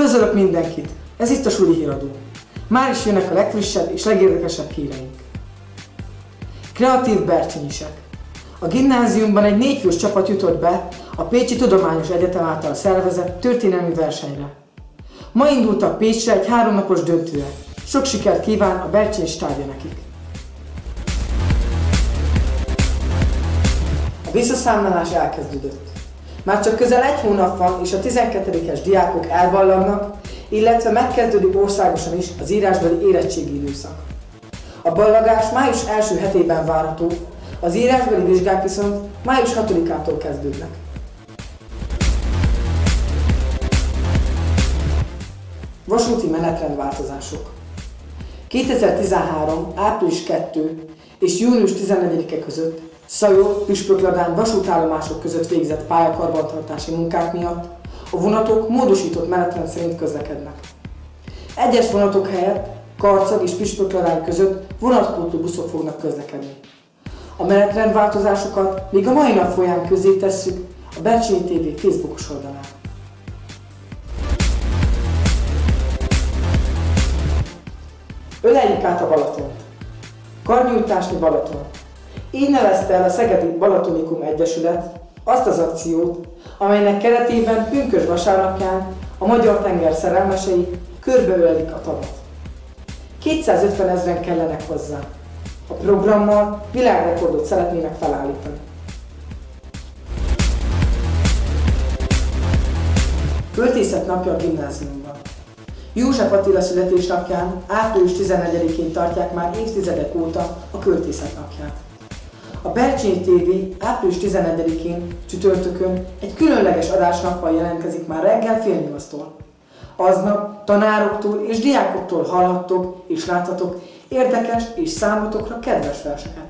Üdvözlök mindenkit! Ez itt a Suli Híradó. Már is jönnek a legfrissebb és legérdekesebb híreink. Kreatív bercsinyisek. A gimnáziumban egy négyfős csapat jutott be a Pécsi Tudományos Egyetem által szervezett történelmi versenyre. Ma indultak Pécsre egy háromnapos döntőre. Sok sikert kíván a Bercsiny stábja nekik. A visszaszámlálás elkezdődött. Már csak közel egy hónap van, és a 12-es diákok elballagnak, illetve megkezdődik országosan is az írásbeli érettségi időszak. A ballagás május első hetében várható, az írásbeli vizsgák viszont május 6-ától kezdődnek. Vasúti menetrendváltozások 2013. április 2 és június 14-e között Szajó, Püspökladán vasútállomások között végzett pályakarbantartási munkák miatt a vonatok módosított menetrend szerint közlekednek. Egyes vonatok helyett Karcag és Püspökladán között vonatpótló buszok fognak közlekedni. A menetrendváltozásokat még a mai nap folyán közé tesszük a Bercsényi TV Facebookos oldalán. Öleljük át a Balaton. Karnyújtásni Balaton. Így nevezte el a Szegedi Balatonikum Egyesület azt az akciót, amelynek keretében pünkös vasárnapján a magyar tenger szerelmesei körbeölelik a tavat. 250 ezeren kellenek hozzá. A programmal világrekordot szeretnének felállítani. Költészet napja a gimnáziumban. József Attila születésnapján, április 14-én tartják már évtizedek óta a költészet napját. A Bercsényi TV április 11-én csütörtökön egy különleges adásnappal jelentkezik már reggel fél nyolctól. Aznap tanároktól és diákoktól hallhattok és láthatok érdekes és számotokra kedves verseket.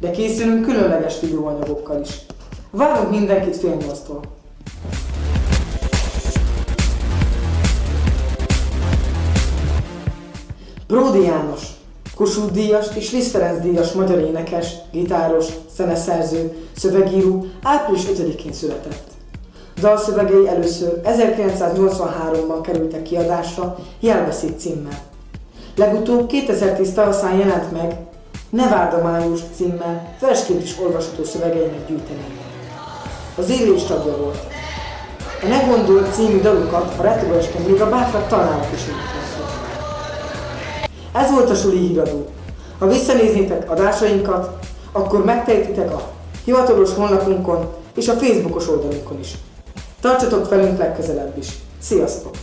De készülünk különleges videóanyagokkal is. Várunk mindenkit fél nyolctól. Bródi János, Kossuth díjas és Liszt Ferenc díjas magyar énekes, gitáros, zeneszerző, szövegíró április 5-én született. Dalszövegei először 1983-ban kerültek kiadásra Jelbeszéd címmel. Legutóbb 2010 tavaszán jelent meg Ne várd a május címmel versként is olvasható szövegeinek gyűjteménye. Az élés tagja volt. A Ne gondol című dalukat a retroesten még a bátrak tanárok is énekelték. Ez volt a Suli híradó. Ha visszanéznétek adásainkat, akkor megtehetitek a hivatalos honlapunkon és a Facebookos oldalunkon is. Tartsatok velünk legközelebb is. Sziasztok!